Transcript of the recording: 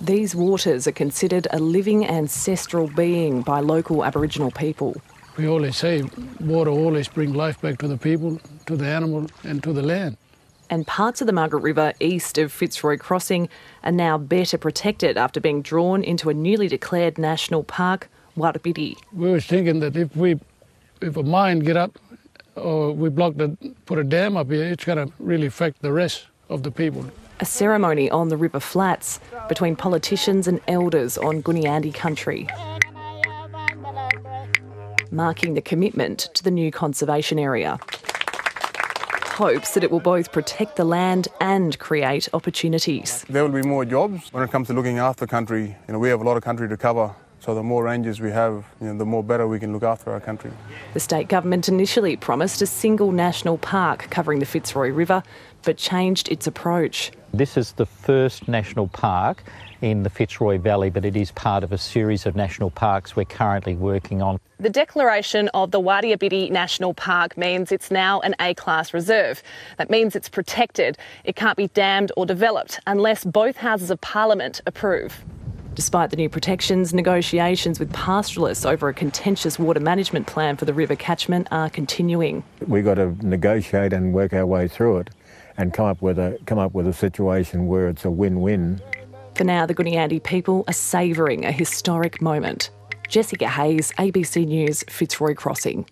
These waters are considered a living ancestral being by local Aboriginal people. We always say water always brings life back to the people, to the animal, and to the land. And parts of the Margaret River east of Fitzroy Crossing are now better protected after being drawn into a newly declared national park, Warlibirri. We was thinking that if we, if a mine get up, or we block the, put a dam up here, it's going to really affect the rest of the people. A ceremony on the river flats between politicians and elders on Gooniyandi country, marking the commitment to the new conservation area. Hopes that it will both protect the land and create opportunities. There will be more jobs when it comes to looking after country. You know, we have a lot of country to cover, so the more rangers we have, you know, the more better we can look after our country. The state government initially promised a single national park covering the Fitzroy River, but changed its approach. This is the first national park in the Fitzroy Valley, but it is part of a series of national parks we're currently working on. The declaration of the Warlibirri National Park means it's now an A class reserve. That means it's protected. It can't be dammed or developed unless both houses of parliament approve. Despite the new protections, negotiations with pastoralists over a contentious water management plan for the river catchment are continuing. We've got to negotiate and work our way through it and come up with a come up with a situation where it's a win-win. For now, the Gooniyandi people are savouring a historic moment. Jessica Hayes, ABC News, Fitzroy Crossing.